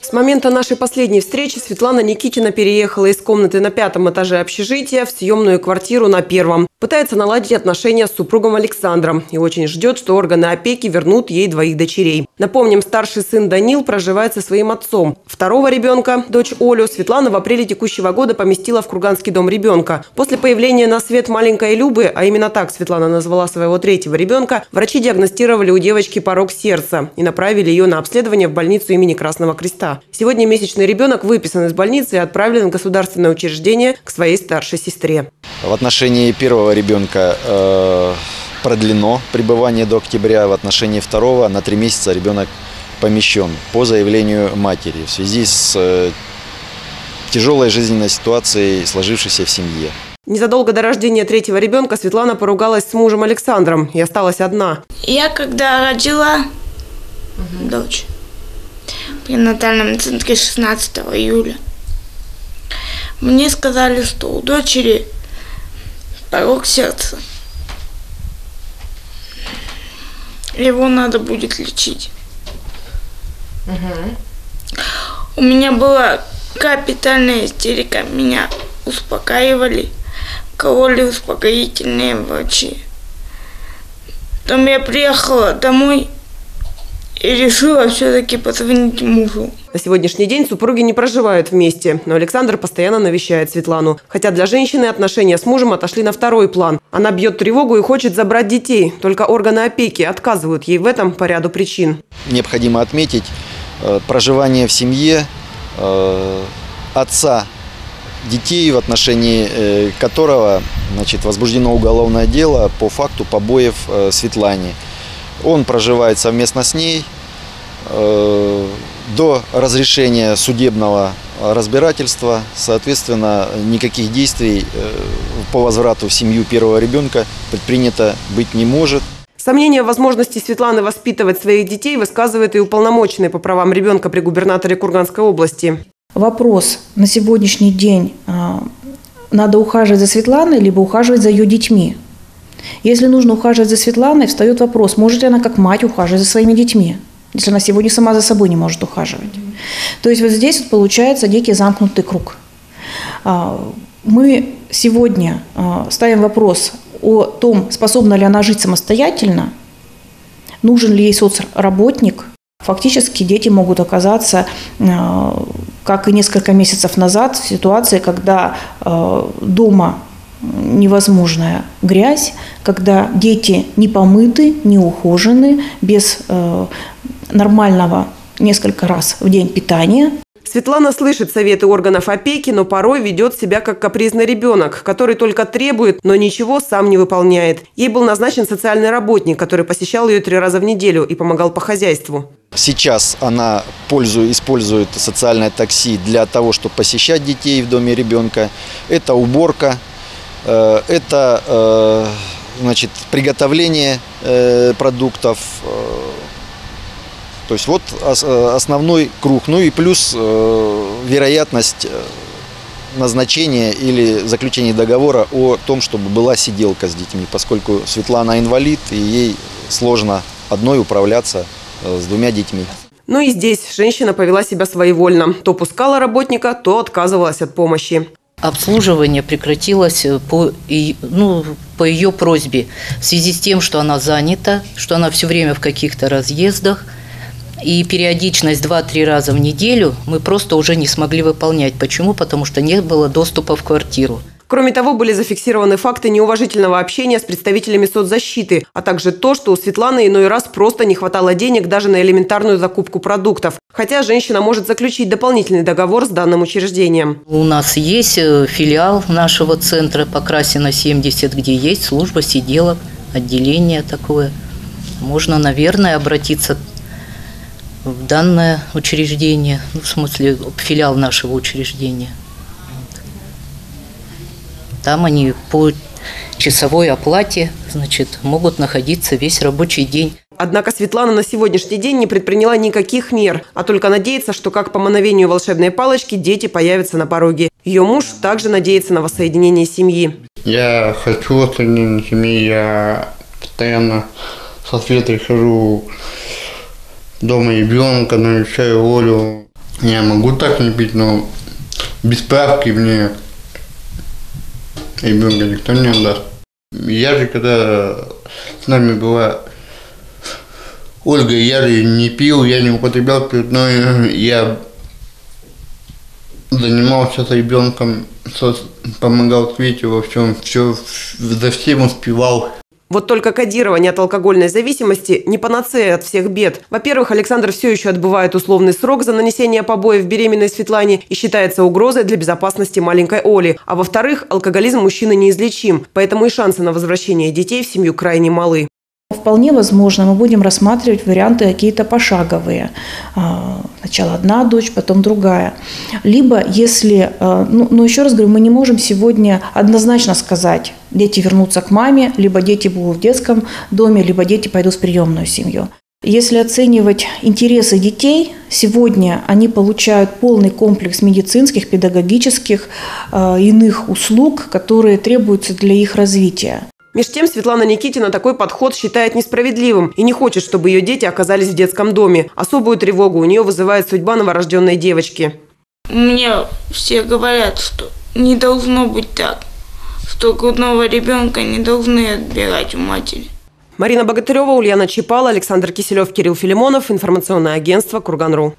С момента нашей последней встречи Светлана Никитина переехала из комнаты на пятом этаже общежития в съемную квартиру на первом. Пытается наладить отношения с супругом Александром и очень ждет, что органы опеки вернут ей двоих дочерей. Напомним, старший сын Данил проживает со своим отцом. Второго ребенка, дочь Олю, Светлана в апреле текущего года поместила в Курганский дом ребенка. После появления на свет маленькой Любы, а именно так Светлана назвала своего третьего ребенка, врачи диагностировали у девочки порог сердца и направили ее на обследование в больницу имени Красного Креста. Сегодня месячный ребенок выписан из больницы и отправлен в государственное учреждение к своей старшей сестре. В отношении первого ребенка э, продлено пребывание до октября, в отношении второго на три месяца ребенок помещен по заявлению матери в связи с э, тяжелой жизненной ситуацией, сложившейся в семье. Незадолго до рождения третьего ребенка Светлана поругалась с мужем Александром и осталась одна. Я когда родила дочь в пренатальном центре 16 июля, мне сказали, что у дочери порог сердца. Его надо будет лечить. У меня была капитальная истерика. Меня успокаивали, кололи успокоительные врачи. Потом я приехала домой и решила все-таки позвонить мужу. На сегодняшний день супруги не проживают вместе, но Александр постоянно навещает Светлану. Хотя для женщины отношения с мужем отошли на второй план. Она бьет тревогу и хочет забрать детей. Только органы опеки отказывают ей в этом по ряду причин. Необходимо отметить э, проживание в семье э, отца детей, в отношении э, которого значит, возбуждено уголовное дело по факту побоев Светлане. Он проживает совместно с ней. Э, До разрешения судебного разбирательства, соответственно, никаких действий э, по возврату в семью первого ребенка предпринято быть не может. Сомнения в возможности Светланы воспитывать своих детей высказывает и уполномоченный по правам ребенка при губернаторе Курганской области. Вопрос на сегодняшний день, а, надо ухаживать за Светланой, либо ухаживать за ее детьми. Если нужно ухаживать за Светланой, встает вопрос, может ли она как мать ухаживать за своими детьми, если она сегодня сама за собой не может ухаживать. То есть вот здесь вот получается некий замкнутый круг. А, Мы сегодня а, ставим вопрос о том, способна ли она жить самостоятельно, нужен ли ей соцработник. Фактически дети могут оказаться, э, как и несколько месяцев назад, в ситуации, когда дома невозможная грязь, когда дети не помыты, не ухожены, без э, нормального несколько раз в день питания. Светлана слышит советы органов опеки, но порой ведет себя как капризный ребенок, который только требует, но ничего сам не выполняет. Ей был назначен социальный работник, который посещал ее три раза в неделю и помогал по хозяйству. Сейчас она пользует, использует социальное такси для того, чтобы посещать детей в доме ребенка. Это уборка, это э, значит, приготовление э, продуктов. э, То есть вот ос- э, основной круг. Ну и плюс э, вероятность э, назначения или заключения договора о том, чтобы была сиделка с детьми, поскольку Светлана инвалид и ей сложно одной управляться э, с двумя детьми. Но и здесь женщина повела себя своевольно. То пускала работника, то отказывалась от помощи. Обслуживание прекратилось э, по, ну, по ее просьбе в связи с тем, что она занята, что она все время в каких-то разъездах. И периодичность 2-3 раза в неделю мы просто уже не смогли выполнять. Почему? Потому что не было доступа в квартиру. Кроме того, были зафиксированы факты неуважительного общения с представителями соцзащиты, а также то, что у Светланы иной раз просто не хватало денег даже на элементарную закупку продуктов. Хотя женщина может заключить дополнительный договор с данным учреждением. У нас есть э, филиал нашего центра Покрасина 70, где есть служба сиделок, отделение такое. Можно, наверное, обратиться в данное учреждение, ну, в смысле, филиал нашего учреждения. Там они по часовой оплате, значит, могут находиться весь рабочий день. Однако Светлана на сегодняшний день не предприняла никаких мер, а только надеется, что как по мановению волшебной палочки дети появятся на пороге. Ее муж также надеется на воссоединение семьи. Я хочу воссоединения семьи, я постоянно со Светой хожу дома ребенка, нарушаю волю. Я могу так не пить, но без справки мне ребенка никто не отдаст. Я же, когда с нами была Ольга, я же не пил, я не употреблял спиртное, я занимался с ребенком, помогал Свете во всем, все, за всем успевал. Вот только кодирование от алкогольной зависимости не панацея от всех бед. Во-первых, Александр все еще отбывает условный срок за нанесение побоев беременной Светлане и считается угрозой для безопасности маленькой Оли. А во-вторых, алкоголизм мужчины неизлечим, поэтому и шансы на возвращение детей в семью крайне малы. Вполне возможно, мы будем рассматривать варианты какие-то пошаговые. А, Сначала одна дочь, потом другая. Либо если, а, ну, но еще раз говорю, мы не можем сегодня однозначно сказать, дети вернутся к маме, либо дети будут в детском доме, либо дети пойдут в приемную семью. Если оценивать интересы детей, сегодня они получают полный комплекс медицинских, педагогических, а, иных услуг, которые требуются для их развития. Меж тем Светлана Никитина такой подход считает несправедливым и не хочет, чтобы ее дети оказались в детском доме. Особую тревогу у нее вызывает судьба новорожденной девочки. Мне все говорят, что не должно быть так, что грудного ребенка не должны отбирать у матери. Марина Богатырева, Ульяна Чипала, Александр Киселев, Кирилл Филимонов. Информационное агентство «Курган.ру».